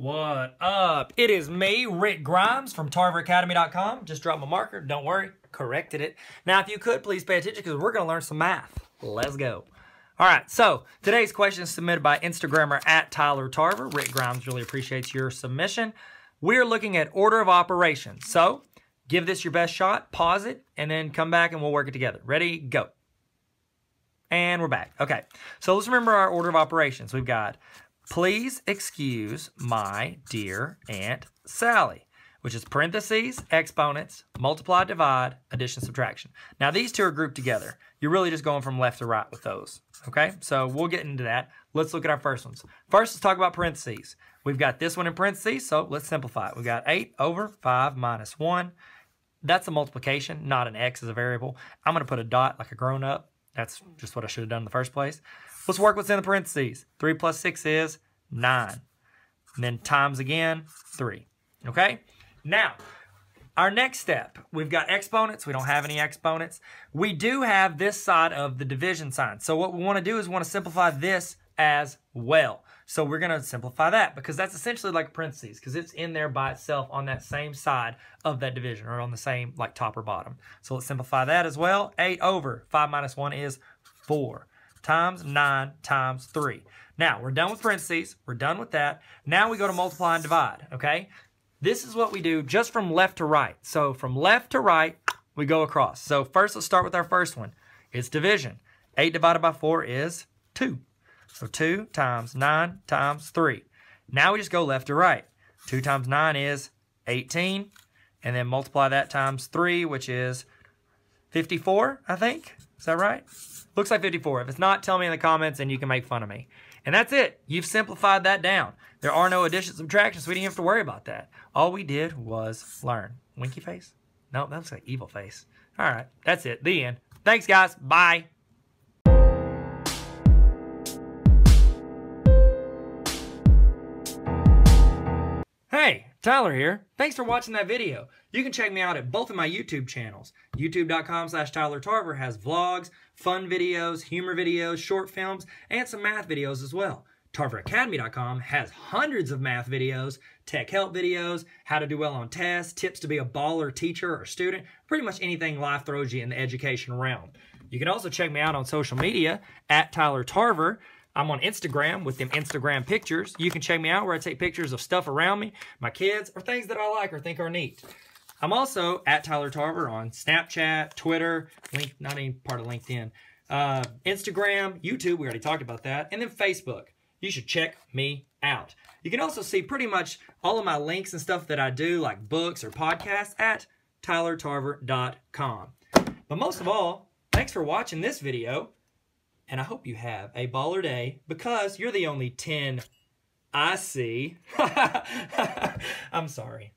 What up? It is me, Rick Grimes from TarverAcademy.com. Just dropped my marker. Don't worry, corrected it. Now, if you could, please pay attention because we're going to learn some math. Let's go. All right, so today's question is submitted by Instagrammer at Tyler Tarver. Rick Grimes really appreciates your submission. We're looking at order of operations. So give this your best shot, pause it, and then come back and we'll work it together. Ready? Go. And we're back. Okay, so let's remember our order of operations. We've got Please excuse my dear Aunt Sally, which is parentheses, exponents, multiply, divide, addition, subtraction. Now, these two are grouped together. You're really just going from left to right with those, okay? So we'll get into that. Let's look at our first ones. First, let's talk about parentheses. We've got this one in parentheses, so let's simplify it. We've got 8 over 5 minus 1. That's a multiplication, not an x as a variable. I'm going to put a dot like a grown-up. That's just what I should have done in the first place. Let's work what's in the parentheses. 3 plus 6 is 9. And then times again, 3. Okay? Now, our next step, we've got exponents. We don't have any exponents. We do have this side of the division sign. So what we want to do is we want to simplify this as well. So we're going to simplify that because that's essentially like parentheses because it's in there by itself on that same side of that division or on the same like top or bottom. So let's simplify that as well. 8 over 5 minus 1 is 4 times 9 times 3. Now, we're done with parentheses. We're done with that. Now we go to multiply and divide, okay? This is what we do just from left to right. So from left to right, we go across. So first, let's start with our first one. It's division. 8 divided by 4 is 2. So 2 times 9 times 3. Now we just go left to right. 2 times 9 is 18. And then multiply that times 3, which is 54, I think. Is that right? Looks like 54. If it's not, tell me in the comments and you can make fun of me. And that's it. You've simplified that down. There are no additions, subtractions. We didn't have to worry about that. All we did was learn. Winky face? No, that looks like evil face. All right. That's it. The end. Thanks, guys. Bye. Tyler here. Thanks for watching that video. You can check me out at both of my YouTube channels. YouTube.com slash Tyler Tarver has vlogs, fun videos, humor videos, short films, and some math videos as well. TarverAcademy.com has hundreds of math videos, tech help videos, how to do well on tests, tips to be a baller teacher or student, pretty much anything life throws you in the education realm. You can also check me out on social media at Tyler Tarver. I'm on Instagram with them Instagram pictures. You can check me out where I take pictures of stuff around me, my kids, or things that I like or think are neat. I'm also at Tyler Tarver on Snapchat, Twitter, link, not any part of LinkedIn, uh, Instagram, YouTube, we already talked about that, and then Facebook. You should check me out. You can also see pretty much all of my links and stuff that I do, like books or podcasts, at tylertarver.com. But most of all, thanks for watching this video. And I hope you have a baller day because you're the only 10 I see. I'm sorry.